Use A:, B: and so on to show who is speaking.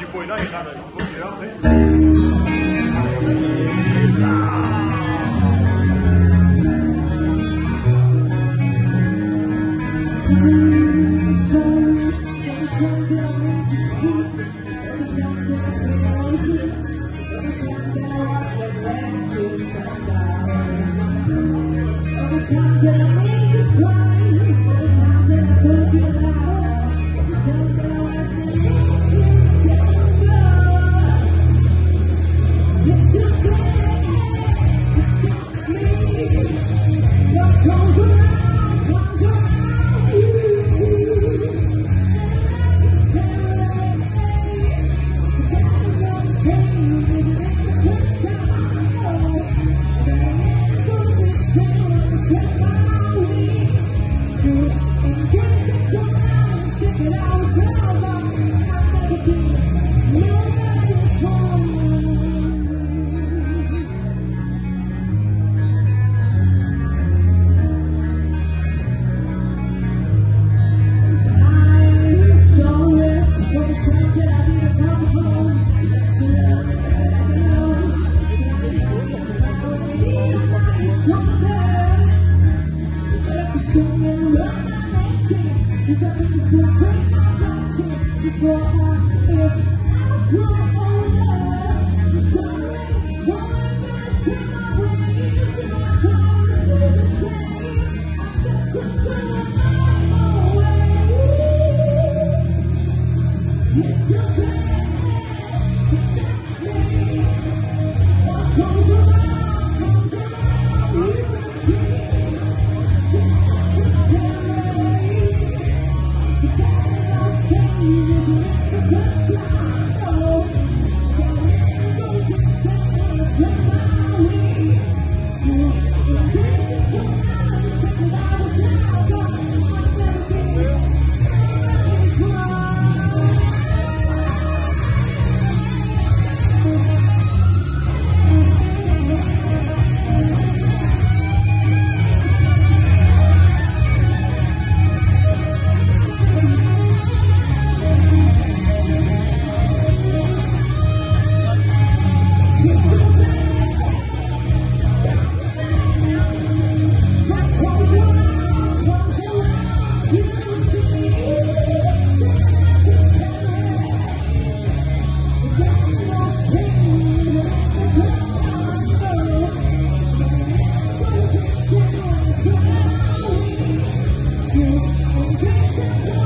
A: de boi na risada. Vou tirar, hein?
B: Times that I you I'm 'cause I think if I break my before I if I grow older. I'm gonna shake my brains. You know I'm trying to do the same. I've got to do it my own way. Yes, you're bad, Lord.